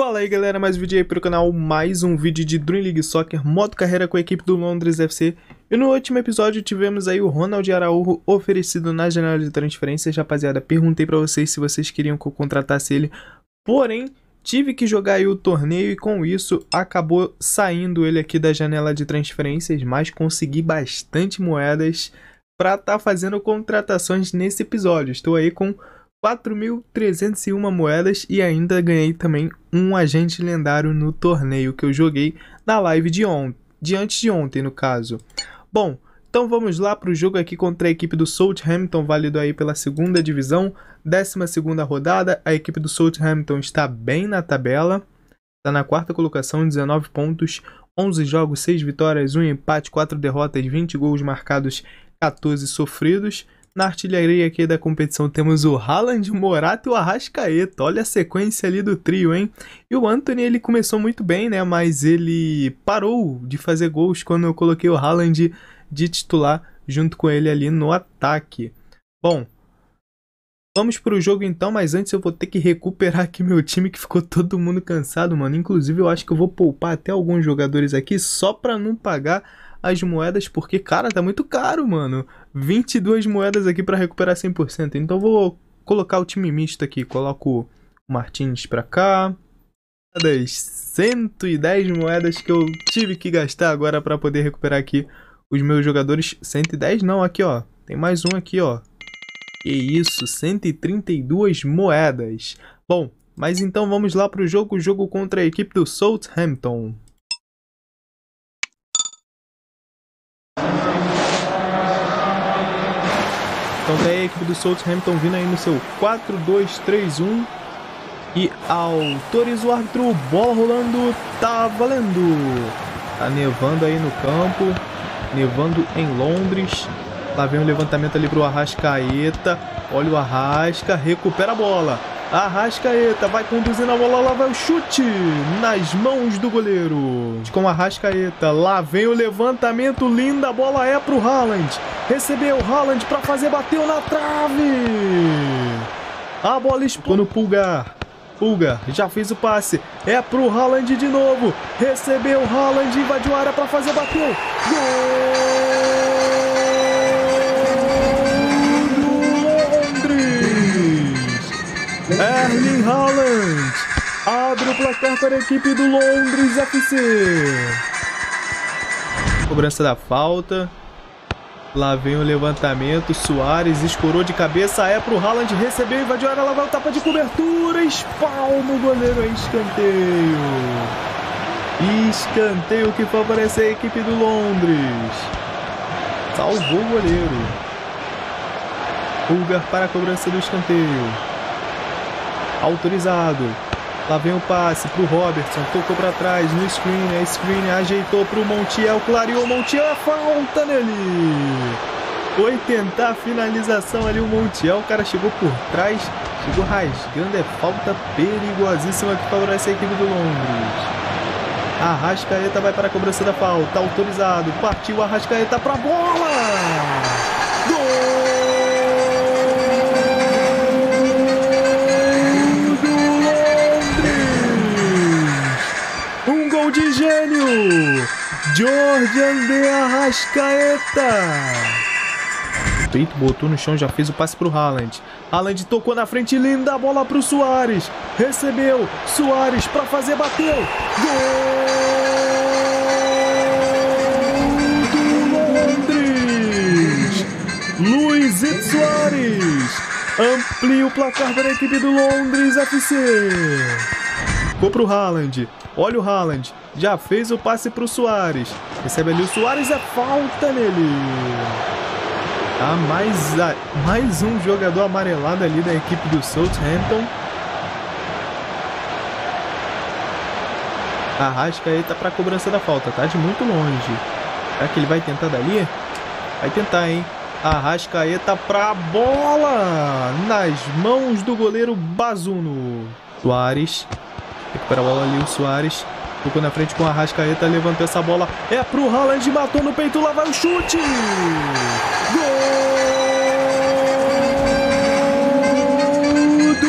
Fala aí galera, mais um vídeo aí pro canal, mais um vídeo de Dream League Soccer, modo carreira com a equipe do Londres FC. E no último episódio tivemos aí o Ronald Araújo oferecido na janela de transferências. Rapaziada, perguntei pra vocês se vocês queriam que eu contratasse ele, porém tive que jogar aí o torneio e com isso acabou saindo ele aqui da janela de transferências, mas consegui bastante moedas pra tá fazendo contratações nesse episódio. Estou aí com 4.301 moedas e ainda ganhei também um agente lendário no torneio que eu joguei na live de ontem, de antes de ontem no caso. Bom, então vamos lá para o jogo aqui contra a equipe do Southampton, válido aí pela segunda divisão, 12 segunda rodada. A equipe do Southampton está bem na tabela, está na quarta colocação, 19 pontos, 11 jogos, 6 vitórias, 1 empate, 4 derrotas, 20 gols marcados, 14 sofridos. Na artilharia aqui da competição temos o Haaland, o Morata e o Arrascaeta. Olha a sequência ali do trio, hein? E o Anthony, ele começou muito bem, né? Mas ele parou de fazer gols quando eu coloquei o Haaland de titular junto com ele ali no ataque. Bom, vamos para o jogo então, mas antes eu vou ter que recuperar aqui meu time que ficou todo mundo cansado, mano. Inclusive eu acho que eu vou poupar até alguns jogadores aqui só para não pagar as moedas, porque, cara, tá muito caro, mano. 22 moedas aqui para recuperar 100%. Então vou colocar o time misto aqui. Coloco o Martins pra cá. Das 110 moedas que eu tive que gastar agora para poder recuperar aqui os meus jogadores. 110 não, aqui ó. Tem mais um aqui ó. Que isso, 132 moedas. Bom, mas então vamos lá para o jogo, jogo contra a equipe do Southampton. Então tem a equipe do Southampton vindo aí no seu 4-2-3-1. E autoriza o árbitro, bola rolando, tá valendo. Tá nevando aí no campo, nevando em Londres. Lá vem o levantamento ali pro Arrascaeta. Olha o Arrasca, recupera a bola. Arrascaeta vai conduzindo a bola, lá vai o chute nas mãos do goleiro. Com Arrascaeta, lá vem o levantamento, linda a bola é pro Haaland. Recebeu o Haaland para fazer, bateu na trave. A bola explodiu no Pulgar. Pulgar já fez o passe, é pro Haaland de novo. Recebeu o Haaland, invadiu a área para fazer, bateu. Gol! Erling Haaland abre o placar para a equipe do Londres FC. Cobrança da falta. Lá vem o levantamento. Soares escorou de cabeça. É para o Haaland. Recebeu, invadiu a área. Lá vai o tapa de cobertura. Espalma o goleiro. É escanteio. Escanteio que favorece a equipe do Londres. Salvou o goleiro. Pulgar para a cobrança do escanteio autorizado. Lá vem o passe pro Robertson, tocou para trás no screen, a screen ajeitou pro Montiel, clareou Montiel, é falta nele. Foi tentar a finalização ali o Montiel, o cara chegou por trás, chegou rasgando, é falta perigosíssima que favorece a equipe do Londres. Arrascaeta vai para a cobrança da falta, autorizado, partiu Arrascaeta para a bola! Gol! Jordan de Arrascaeta. Peito botou no chão, já fez o passe pro Haaland. Haaland tocou na frente, linda bola pro Soares. Recebeu, Soares para fazer, bateu. Gol do Londres. Luizito Soares amplia o placar para a equipe do Londres FC. Ficou pro Haaland. Olha o Haaland. Já fez o passe pro Soares. Recebe ali o Soares, é falta nele. Ah, mais, ah, mais um jogador amarelado ali da equipe do Southampton. Arrascaeta para a cobrança da falta, tá de muito longe. Será que ele vai tentar dali? Vai tentar, hein? Arrascaeta para a bola! Nas mãos do goleiro Bazuno. Soares Recupera a bola ali o Soares. Tocou na frente com a Rascaeta, levantou essa bola. É pro Haaland, matou no peito, lá vai o chute! Gol do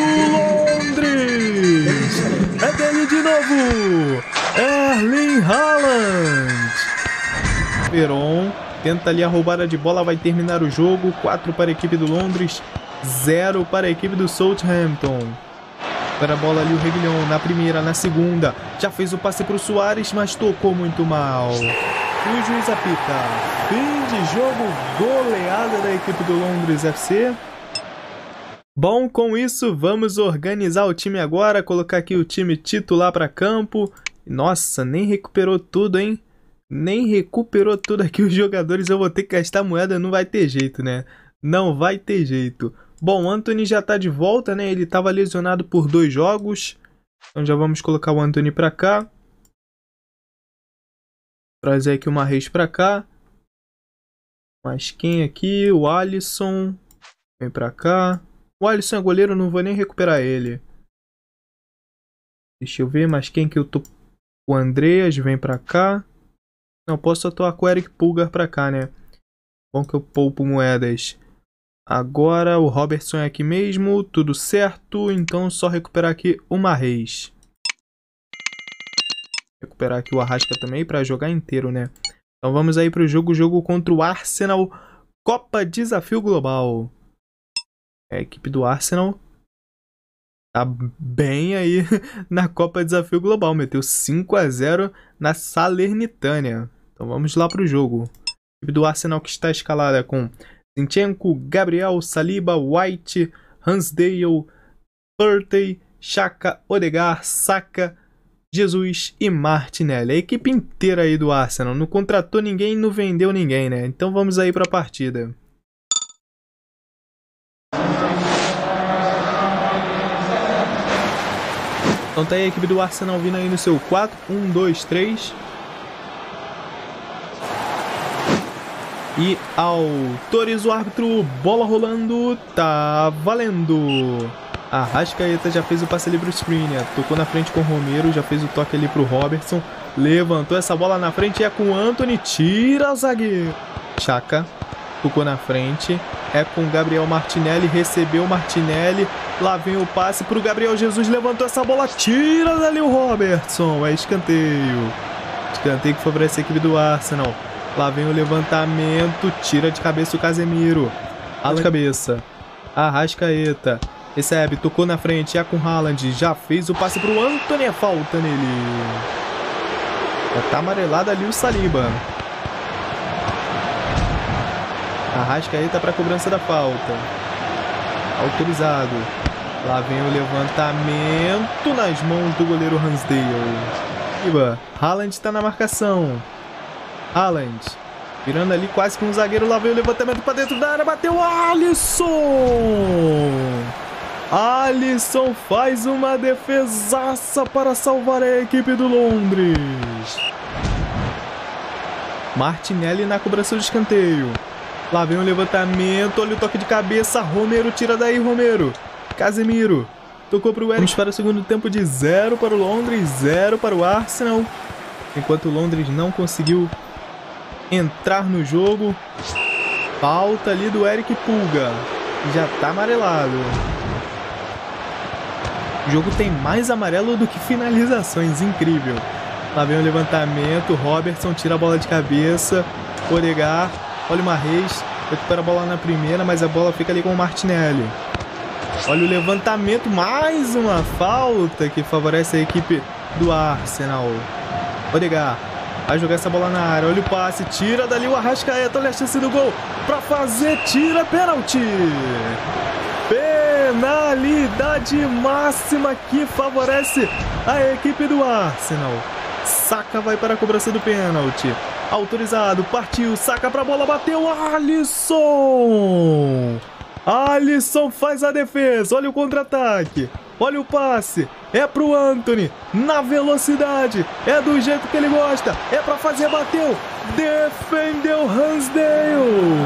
Londres! É dele de novo! Erling Haaland! Peron tenta ali a roubada de bola, vai terminar o jogo. 4 para a equipe do Londres, 0 para a equipe do Southampton. Para a bola ali o Reguilhão na primeira, na segunda. Já fez o passe para o Soares, mas tocou muito mal. E o juiz apita. Fim de jogo, goleada da equipe do Londres FC. Bom, com isso, vamos organizar o time agora, colocar aqui o time titular para campo. Nossa, nem recuperou tudo, hein? Nem recuperou tudo aqui os jogadores, eu vou ter que gastar moeda, não vai ter jeito, né? Não vai ter jeito. Bom, o Anthony já tá de volta, né? Ele estava lesionado por dois jogos. Então já vamos colocar o Anthony para cá. Trazer aqui uma Reis para cá. Mas quem aqui? O Alisson. Vem para cá. O Alisson é goleiro, não vou nem recuperar ele. Deixa eu ver, mas quem que eu tô... O Andreas vem pra cá. Não, posso atuar com o Eric Pulgar pra cá, né? Bom que eu poupo moedas. Agora o Robertson é aqui mesmo, tudo certo. Então só recuperar aqui uma Reis. Recuperar aqui o Arrasca também para jogar inteiro, né? Então vamos aí para o jogo, jogo contra o Arsenal Copa Desafio Global. É, a equipe do Arsenal tá bem aí na Copa Desafio Global. Meteu 5 a 0 na Salernitânia. Então vamos lá para o jogo. A equipe do Arsenal que está escalada com Zinchenko, Gabriel, Saliba, White, Hansdale, Purtey, Chaka, Odegar, Saka, Jesus e Martinelli. A equipe inteira aí do Arsenal. Não contratou ninguém, não vendeu ninguém, né? Então vamos aí para a partida. Então tá aí a equipe do Arsenal vindo aí no seu 4. E autoriza o árbitro. Bola rolando. Tá valendo. A Rascaeta já fez o passe ali pro Skriniar. Tocou na frente com o Romero. Já fez o toque ali pro Robertson. Levantou essa bola na frente. É com o Anthony. Tira o zagueiro. Chaka. Tocou na frente. É com o Gabriel Martinelli. Recebeu o Martinelli. Lá vem o passe para o Gabriel Jesus. Levantou essa bola. Tira dali o Robertson. É escanteio. Escanteio que favorece a equipe do Arsenal. Lá vem o levantamento. Tira de cabeça o Casemiro. Ala de cabeça. Arrascaeta. Recebe. Tocou na frente. É com Haaland. Já fez o passe para o Antony. É falta nele. Já tá amarelado ali o Saliba. Arrascaeta para a cobrança da falta. Autorizado. Lá vem o levantamento nas mãos do goleiro Hansdale. Iba, Haaland está na marcação. Haaland. Virando ali quase que um zagueiro. Lá vem o levantamento para dentro da área. Bateu Alisson. Alisson faz uma defesaça para salvar a equipe do Londres. Martinelli na cobrança do escanteio. Lá vem o levantamento, olha o toque de cabeça. Romero tira daí, Romero. Casemiro. Tocou para o. Vamos para o segundo tempo de 0 para o Londres, 0 para o Arsenal. Enquanto o Londres não conseguiu entrar no jogo. Falta ali do Eric Pulga. Já está amarelado. O jogo tem mais amarelo do que finalizações, incrível. Lá vem o levantamento, Robertson tira a bola de cabeça, Odegar Olha o Marreis. Recupera a bola na primeira, mas a bola fica ali com o Martinelli. Olha o levantamento. Mais uma falta que favorece a equipe do Arsenal. Odegar. Vai jogar essa bola na área. Olha o passe. Tira dali o Arrascaeta. Olha a chance do gol. Pra fazer. Tira. Pênalti. Penalidade máxima que favorece a equipe do Arsenal. Saka vai para a cobrança do pênalti. Autorizado, partiu, saca pra bola, bateu, Alisson! Alisson faz a defesa, olha o contra-ataque, olha o passe, é pro Anthony, na velocidade, é do jeito que ele gosta, é pra fazer, bateu, defendeu Hansdale!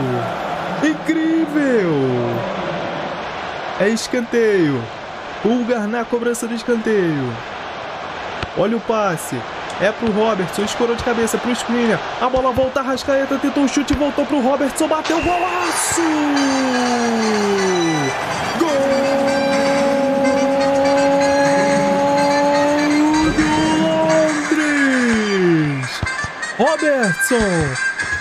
Incrível! É escanteio, Pulgar na cobrança do escanteio, olha o passe, é pro Robertson, escorou de cabeça pro Skriniar. A bola volta, Rascaeta tentou o chute, voltou pro Robertson, bateu golaço! Robertson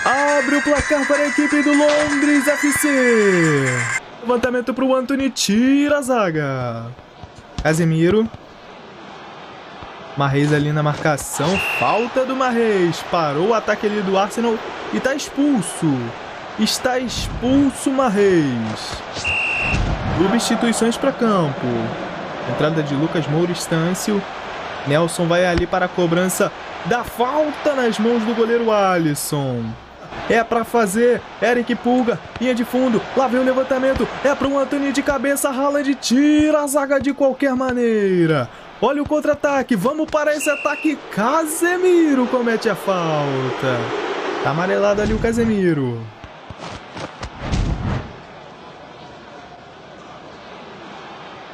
abre o placar para a equipe do Londres FC. Levantamento para o Anthony, tira a zaga. Casemiro. Marreis ali na marcação, falta do Marreis. Parou o ataque ali do Arsenal e está expulso. Está expulso Marreis. Substituições para campo. Entrada de Lucas Moura Estâncio. Nelson vai ali para a cobrança da falta nas mãos do goleiro Alisson. É para fazer. Eric Pulga, linha de fundo. Lá vem o levantamento. É para o Antônio de cabeça. Haaland tira a zaga de qualquer maneira. Olha o contra-ataque. Vamos para esse ataque. Casemiro comete a falta. Tá amarelado ali o Casemiro.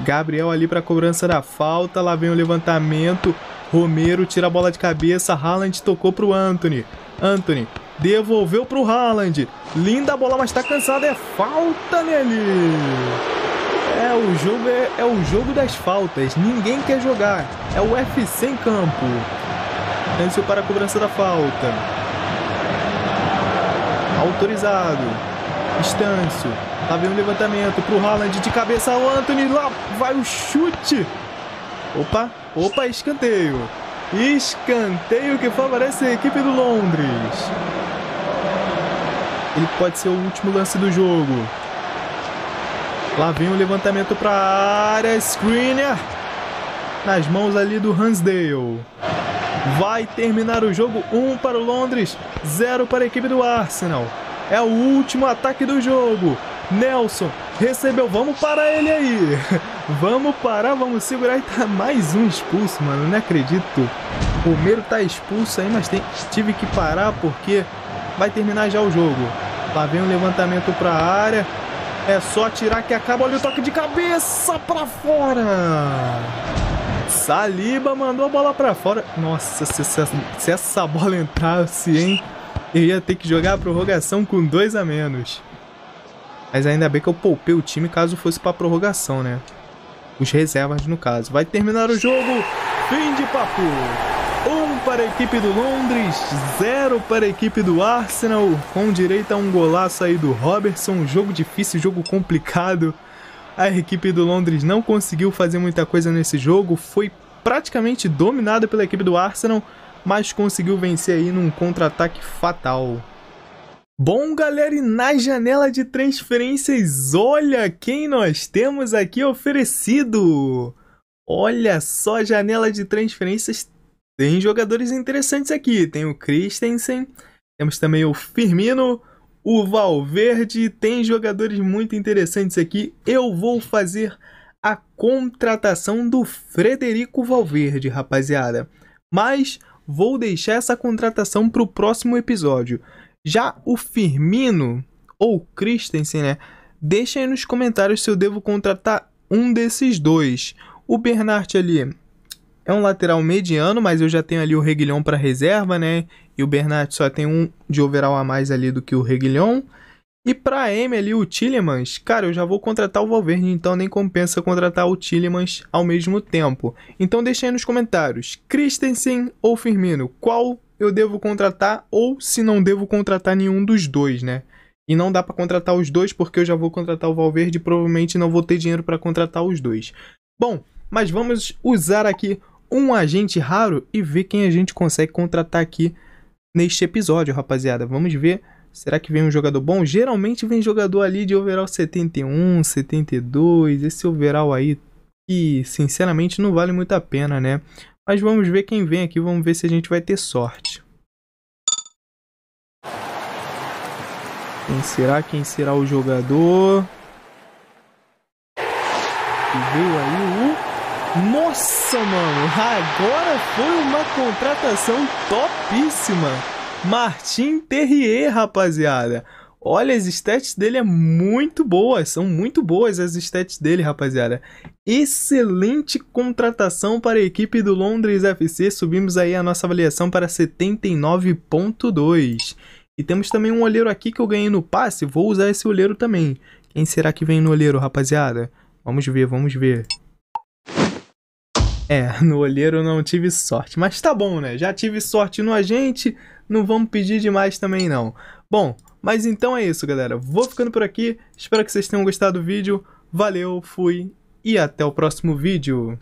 Gabriel ali para a cobrança da falta. Lá vem o levantamento. Romero tira a bola de cabeça. Haaland tocou para o Anthony. Anthony devolveu para o Haaland. Linda bola, mas está cansado. É falta nele. É o jogo é, é o jogo das faltas. Ninguém quer jogar. É o FC em campo. Lance para a cobrança da falta. Autorizado. Estâncio. Lá vem o levantamento pro Haaland de cabeça ao Anthony. Lá vai o chute. Opa, opa, escanteio. Escanteio que favorece a equipe do Londres. Ele pode ser o último lance do jogo. Lá vem o levantamento para a área. Screener. Nas mãos ali do Hansdale. Vai terminar o jogo 1 um para o Londres, 0 para a equipe do Arsenal. É o último ataque do jogo. Nelson recebeu, vamos parar ele aí. Vamos parar, vamos segurar e tá mais um expulso, mano. Não acredito. O Romero tá expulso aí, mas tem, tive que parar porque vai terminar já o jogo. Lá vem um levantamento para a área. É só tirar que acaba. Olha o toque de cabeça para fora. Saliba mandou a bola para fora. Nossa, se, se, se essa bola entrasse, hein? Eu ia ter que jogar a prorrogação com dois a menos. Mas ainda bem que eu poupei o time caso fosse para prorrogação, né? Os reservas, no caso. Vai terminar o jogo. Fim de papo. Um para a equipe do Londres, zero para a equipe do Arsenal, com direito a um golaço aí do Robertson. Jogo difícil, jogo complicado. A equipe do Londres não conseguiu fazer muita coisa nesse jogo, foi praticamente dominada pela equipe do Arsenal, mas conseguiu vencer aí num contra-ataque fatal. Bom, galera, e na janela de transferências, olha quem nós temos aqui oferecido! Olha só a janela de transferências, tem jogadores interessantes aqui. Tem o Christensen, temos também o Firmino, o Valverde, tem jogadores muito interessantes aqui. Eu vou fazer a contratação do Frederico Valverde, rapaziada. Mas vou deixar essa contratação para o próximo episódio. Já o Firmino ou Christensen, né? Deixa aí nos comentários se eu devo contratar um desses dois. O Bernard ali é um lateral mediano, mas eu já tenho ali o Reguilhão para reserva, né? E o Bernard só tem um de overall a mais ali do que o Reguilhão. E para M ali o Tillemans, cara, eu já vou contratar o Valverde, então nem compensa contratar o Tillemans ao mesmo tempo. Então deixa aí nos comentários, Christensen ou Firmino, qual eu devo contratar ou se não devo contratar nenhum dos dois, né? E não dá para contratar os dois porque eu já vou contratar o Valverde e provavelmente não vou ter dinheiro para contratar os dois. Bom, mas vamos usar aqui um agente raro e ver quem a gente consegue contratar aqui neste episódio, rapaziada. Vamos ver. Será que vem um jogador bom? Geralmente vem jogador ali de overall 71, 72, esse overall aí que sinceramente não vale muito a pena, né? Mas vamos ver quem vem aqui, vamos ver se a gente vai ter sorte. Quem será? Quem será o jogador? E veio aí o... Nossa, mano! Agora foi uma contratação topíssima! Martin Terrier, rapaziada! Olha, as stats dele é muito boas, são muito boas as stats dele, rapaziada. Excelente contratação para a equipe do Londres FC, subimos aí a nossa avaliação para 79.2. E temos também um olheiro aqui que eu ganhei no passe, vou usar esse olheiro também. Quem será que vem no olheiro, rapaziada? Vamos ver, vamos ver. É, no olheiro não tive sorte, mas tá bom, né? Já tive sorte no agente, não vamos pedir demais também não. Bom, mas então é isso, galera. Vou ficando por aqui. Espero que vocês tenham gostado do vídeo. Valeu, fui e até o próximo vídeo.